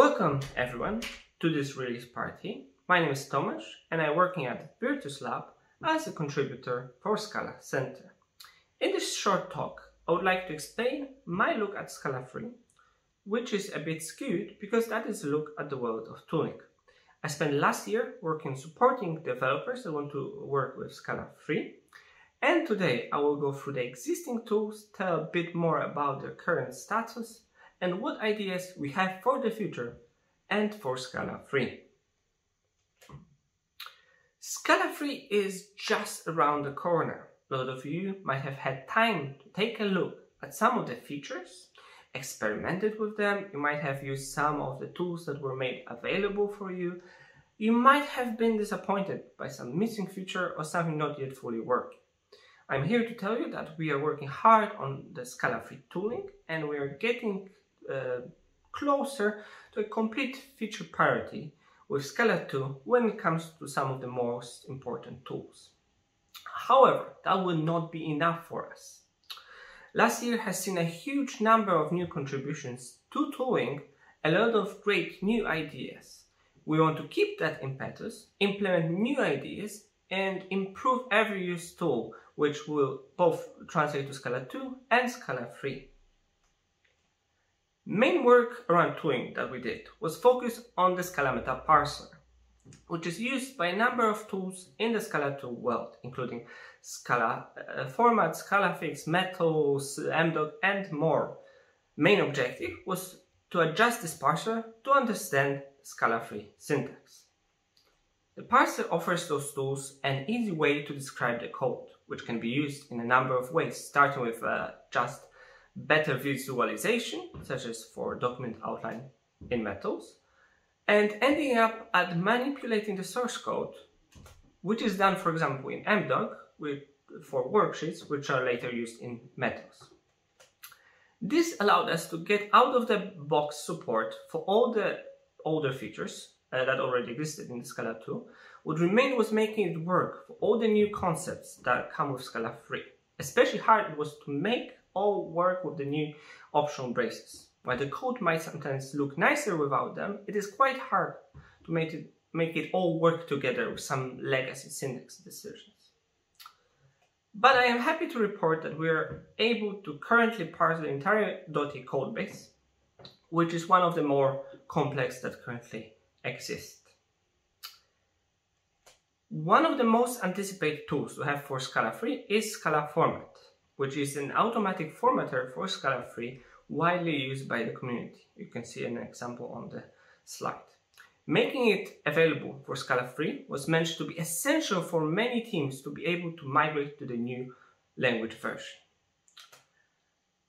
Welcome everyone to this release party. My name is Tomasz and I'm working at VirtusLab as a contributor for Scala Center. In this short talk, I would like to explain my look at Scala 3, which is a bit skewed because that is a look at the world of tooling. I spent last year working supporting developers that want to work with Scala 3 and today I will go through the existing tools, tell a bit more about their current status and what ideas we have for the future and for Scala 3. Scala 3 is just around the corner. A lot of you might have had time to take a look at some of the features, experimented with them, you might have used some of the tools that were made available for you, you might have been disappointed by some missing feature or something not yet fully working. I'm here to tell you that we are working hard on the Scala 3 tooling and we are getting uh, closer to a complete feature parity with Scala 2 when it comes to some of the most important tools. However, that will not be enough for us. Last year has seen a huge number of new contributions to tooling, a lot of great new ideas. We want to keep that impetus, implement new ideas, and improve every used tool, which will both translate to Scala 2 and Scala 3. Main work around tooling that we did was focused on the Scalameta parser, which is used by a number of tools in the Scala 2 world, including Scala uh, Format, Scalafix, Metals, MDoc, and more. Main objective was to adjust this parser to understand Scala 3 syntax. The parser offers those tools an easy way to describe the code, which can be used in a number of ways, starting with uh, just better visualization, such as for document outline in metals, and ending up at manipulating the source code, which is done, for example, in MDoc with, for worksheets, which are later used in metals. This allowed us to get out of the box support for all the older features uh, that already existed in Scala 2. What remained was making it work for all the new concepts that come with Scala 3. Especially hard was to make all work with the new optional braces. While the code might sometimes look nicer without them, it is quite hard to make it, make it all work together with some legacy syntax decisions. But I am happy to report that we are able to currently parse the entire Dotty codebase, which is one of the more complex that currently exist. One of the most anticipated tools to have for Scala 3 is Scala Format which is an automatic formatter for Scala 3 widely used by the community. You can see an example on the slide. Making it available for Scala 3 was meant to be essential for many teams to be able to migrate to the new language version.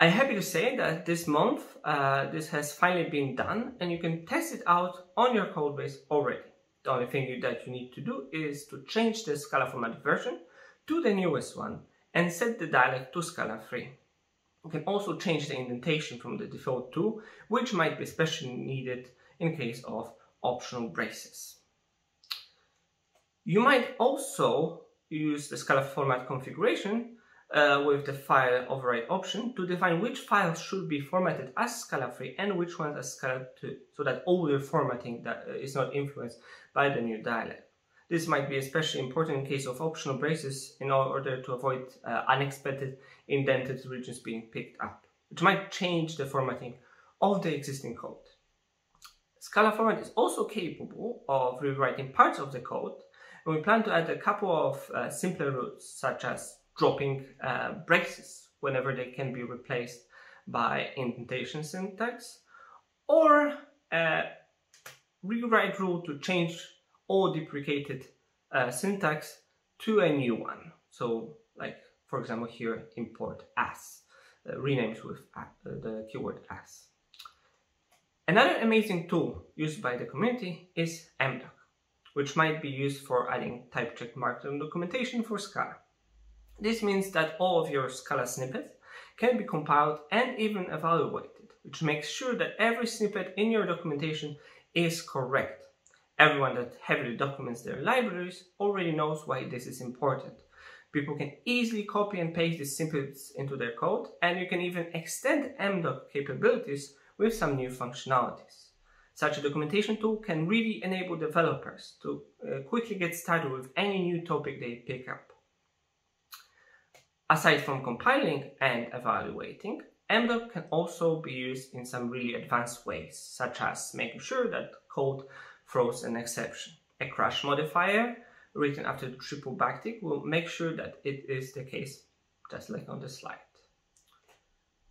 I'm happy to say that this month uh, this has finally been done and you can test it out on your codebase already. The only thing that you need to do is to change the Scala format version to the newest one and set the dialect to Scala 3. You can also change the indentation from the default 2, which might be especially needed in case of optional braces. You might also use the Scala format configuration uh, with the file override option to define which files should be formatted as Scala 3 and which ones as Scala 2, so that all older formatting that uh, is not influenced by the new dialect. This might be especially important in case of optional braces in order to avoid uh, unexpected indented regions being picked up, which might change the formatting of the existing code. Scala format is also capable of rewriting parts of the code, and we plan to add a couple of uh, simpler rules, such as dropping uh, braces whenever they can be replaced by indentation syntax, or a rewrite rule to change or deprecated uh, syntax to a new one. So like, for example, here import as, uh, renames with uh, the keyword as. Another amazing tool used by the community is MDoc, which might be used for adding type check markdown documentation for Scala. This means that all of your Scala snippets can be compiled and even evaluated, which makes sure that every snippet in your documentation is correct Everyone that heavily documents their libraries already knows why this is important. People can easily copy and paste these snippets into their code, and you can even extend MDoc capabilities with some new functionalities. Such a documentation tool can really enable developers to uh, quickly get started with any new topic they pick up. Aside from compiling and evaluating, MDoc can also be used in some really advanced ways, such as making sure that code throws an exception. A crash modifier written after the triple backtick will make sure that it is the case, just like on the slide.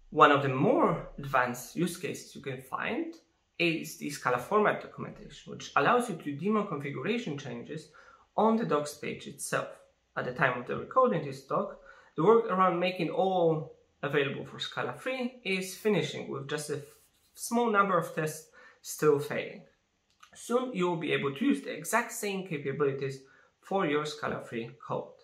One of the more advanced use cases you can find is the Scala format documentation, which allows you to demo configuration changes on the docs page itself. At the time of the recording this doc, the work around making all available for Scala 3 is finishing with just a small number of tests still failing. Soon you will be able to use the exact same capabilities for your Scala 3 code.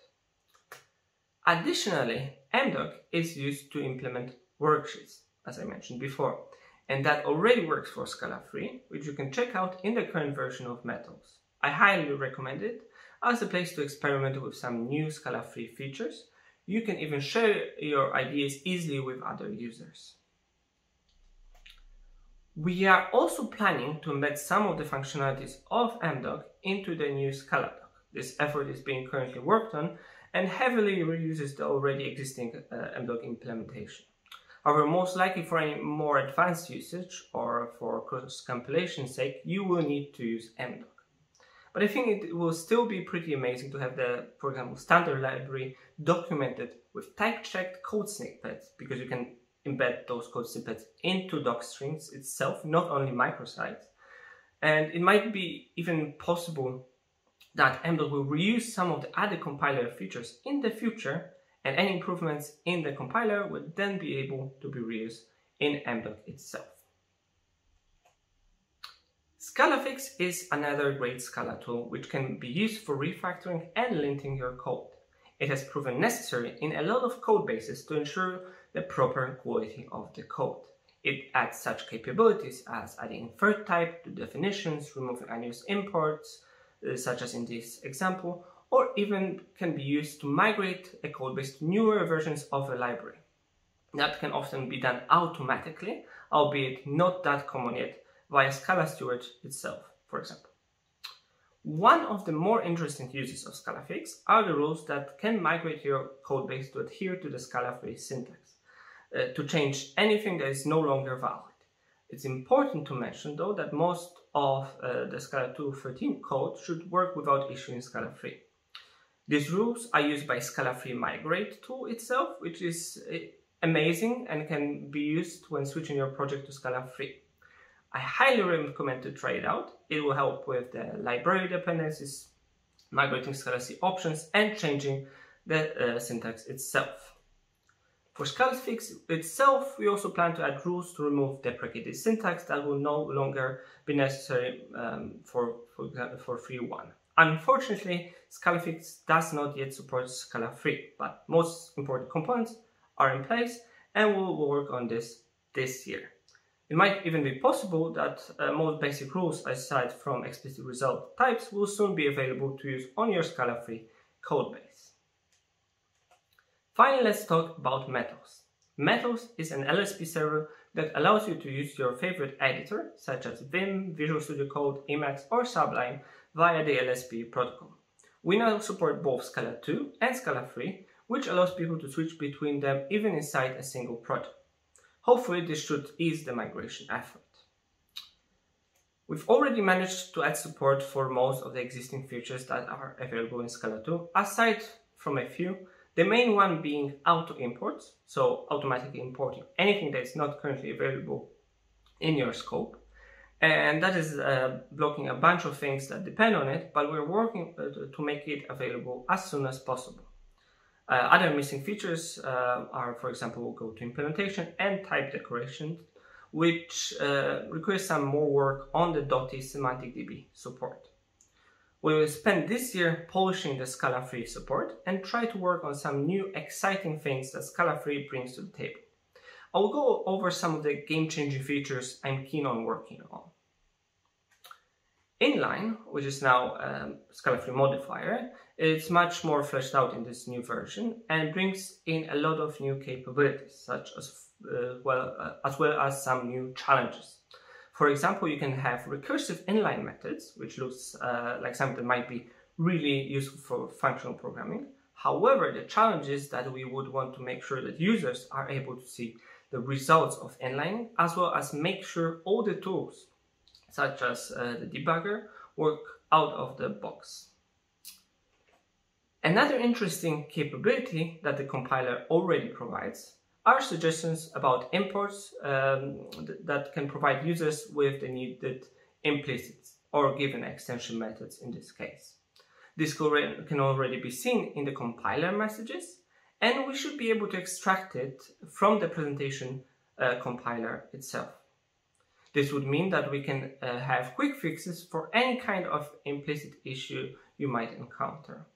Additionally, MDoc is used to implement worksheets, as I mentioned before, and that already works for Scala 3, which you can check out in the current version of Metals. I highly recommend it as a place to experiment with some new Scala 3 features. You can even share your ideas easily with other users. We are also planning to embed some of the functionalities of MDoc into the new Scaladoc. This effort is being currently worked on and heavily reuses the already existing uh, MDoc implementation. However, most likely for any more advanced usage or for cross-compilation sake, you will need to use MDoc. But I think it will still be pretty amazing to have the, for example, standard library documented with type-checked code snippets because you can embed those code snippets into docstrings itself, not only microsites. And it might be even possible that MDoc will reuse some of the other compiler features in the future and any improvements in the compiler would then be able to be reused in MDoc itself. ScalaFix is another great Scala tool which can be used for refactoring and linting your code. It has proven necessary in a lot of code bases to ensure the proper quality of the code. It adds such capabilities as adding third type to definitions, removing unused imports, uh, such as in this example, or even can be used to migrate a codebase to newer versions of a library. That can often be done automatically, albeit not that common yet, via Scala Steward itself, for example. One of the more interesting uses of ScalaFix are the rules that can migrate your codebase to adhere to the Scala 3 syntax, uh, to change anything that is no longer valid. It's important to mention though that most of uh, the Scala 2.13 code should work without issuing Scala 3. These rules are used by Scala 3 Migrate tool itself, which is uh, amazing and can be used when switching your project to Scala 3. I highly recommend to try it out. It will help with the library dependencies, migrating scalac options, and changing the uh, syntax itself. For ScalaFix itself, we also plan to add rules to remove deprecated syntax that will no longer be necessary um, for, for, for 3.1. Unfortunately, ScalaFix does not yet support Scala 3, but most important components are in place and we'll work on this this year. It might even be possible that uh, most basic rules aside from explicit result types will soon be available to use on your Scala 3 codebase. Finally, let's talk about Metals. Metals is an LSP server that allows you to use your favorite editor, such as Vim, Visual Studio Code, Emacs, or Sublime, via the LSP protocol. We now support both Scala 2 and Scala 3, which allows people to switch between them even inside a single project. Hopefully this should ease the migration effort. We've already managed to add support for most of the existing features that are available in Scala 2, aside from a few, the main one being auto imports, so automatically importing anything that is not currently available in your scope and that is uh, blocking a bunch of things that depend on it, but we're working uh, to make it available as soon as possible. Uh, other missing features uh, are, for example, go to implementation and type decoration, which uh, requires some more work on the Dotty SemanticDB support. We will spend this year polishing the Scala 3 support and try to work on some new exciting things that Scala 3 brings to the table. I will go over some of the game-changing features I'm keen on working on. Inline, which is now um, Scala 3 modifier, it's much more fleshed out in this new version and brings in a lot of new capabilities, such as uh, well uh, as well as some new challenges. For example, you can have recursive inline methods, which looks uh, like something that might be really useful for functional programming. However, the challenge is that we would want to make sure that users are able to see the results of inlining, as well as make sure all the tools, such as uh, the debugger, work out of the box. Another interesting capability that the compiler already provides are suggestions about imports um, th that can provide users with the needed implicit or given extension methods in this case. This can already be seen in the compiler messages and we should be able to extract it from the presentation uh, compiler itself. This would mean that we can uh, have quick fixes for any kind of implicit issue you might encounter.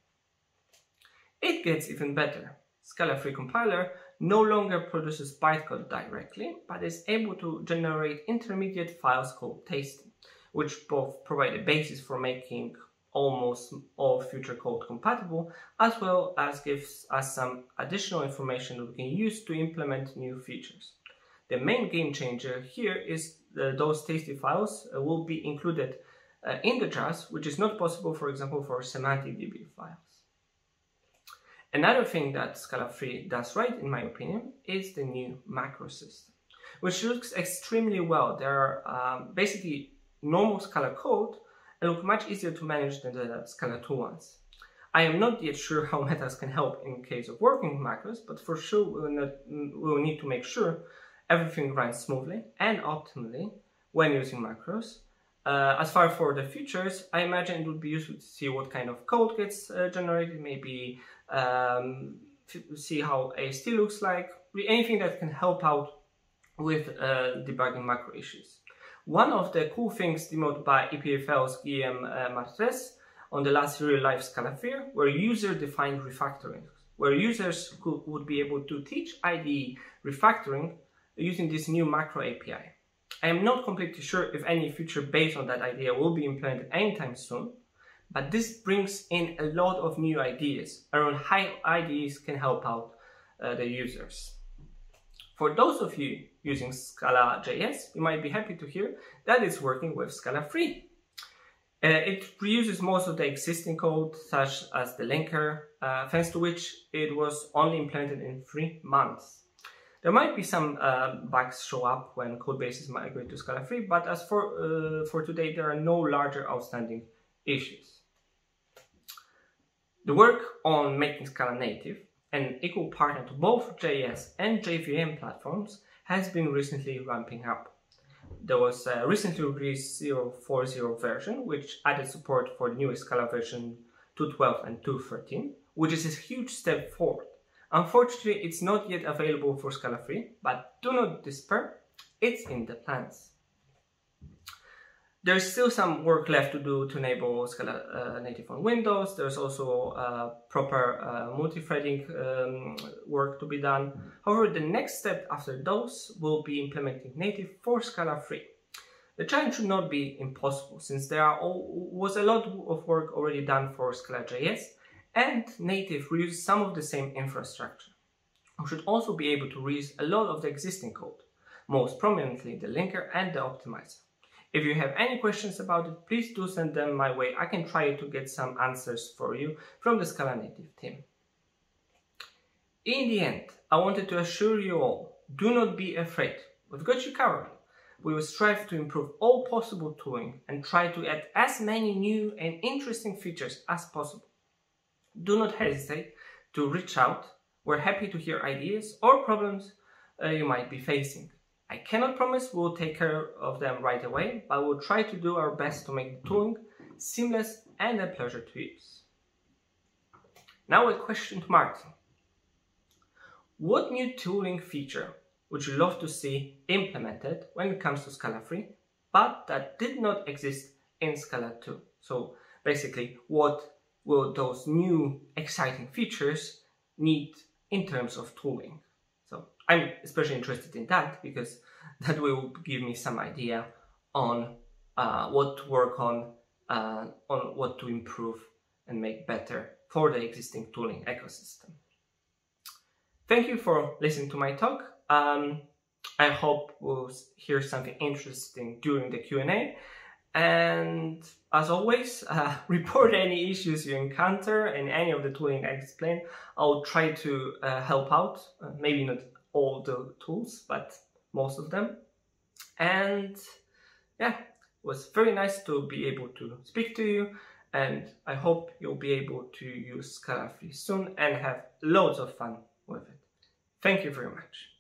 It gets even better. Scala 3 compiler no longer produces bytecode directly, but is able to generate intermediate files called tasty, which both provide a basis for making almost all future code compatible, as well as gives us some additional information that we can use to implement new features. The main game changer here is those tasty files uh, will be included uh, in the jars, which is not possible, for example, for SemanticDB files. Another thing that Scala 3 does right, in my opinion, is the new macro system, which looks extremely well. There are um, basically normal Scala code and look much easier to manage than the Scala 2 ones. I am not yet sure how Metals can help in case of working with macros, but for sure we will, not, we will need to make sure everything runs smoothly and optimally when using macros. Uh, as far for the features, I imagine it would be useful to see what kind of code gets uh, generated, maybe um, see how AST looks like, anything that can help out with uh, debugging macro issues. One of the cool things demoed by EPFL's Guillaume uh, Martres on the last real life Scala Fair were user-defined refactoring, where users could, would be able to teach IDE refactoring using this new macro API. I am not completely sure if any feature based on that idea will be implemented anytime soon, but this brings in a lot of new ideas around how IDEs can help out uh, the users. For those of you using Scala.js, you might be happy to hear that it's working with Scala 3. Uh, it reuses most of the existing code, such as the linker, uh, thanks to which it was only implemented in three months. There might be some uh, bugs show up when code bases migrate to Scala 3, but as for, uh, for today, there are no larger outstanding issues. The work on making Scala native, an equal partner to both JS and JVM platforms, has been recently ramping up. There was a recently released 0.40 version, which added support for the newest Scala version 2.12 and 2.13, which is a huge step forward Unfortunately, it's not yet available for Scala 3, but do not despair, it's in the plans. There's still some work left to do to enable Scala uh, native on Windows. There's also uh, proper uh, multi-threading um, work to be done. However, the next step after those will be implementing native for Scala 3. The challenge should not be impossible since there all, was a lot of work already done for Scala.js and native reuse some of the same infrastructure. We should also be able to reuse a lot of the existing code, most prominently the linker and the optimizer. If you have any questions about it, please do send them my way. I can try to get some answers for you from the Scala Native team. In the end, I wanted to assure you all, do not be afraid. We've got you covered. We will strive to improve all possible tooling and try to add as many new and interesting features as possible do not hesitate to reach out. We're happy to hear ideas or problems uh, you might be facing. I cannot promise we'll take care of them right away, but we'll try to do our best to make the tooling seamless and a pleasure to use. Now a question to Martin. What new tooling feature would you love to see implemented when it comes to Scala 3, but that did not exist in Scala 2? So basically, what will those new exciting features need in terms of tooling. I'm especially interested in that because that will give me some idea on uh, what to work on, uh, on what to improve and make better for the existing tooling ecosystem. Thank you for listening to my talk. Um, I hope we'll hear something interesting during the Q&A. And as always, uh, report any issues you encounter in any of the tooling I explained. I'll try to uh, help out, uh, maybe not all the tools, but most of them. And yeah, it was very nice to be able to speak to you and I hope you'll be able to use Scala 3 soon and have loads of fun with it. Thank you very much.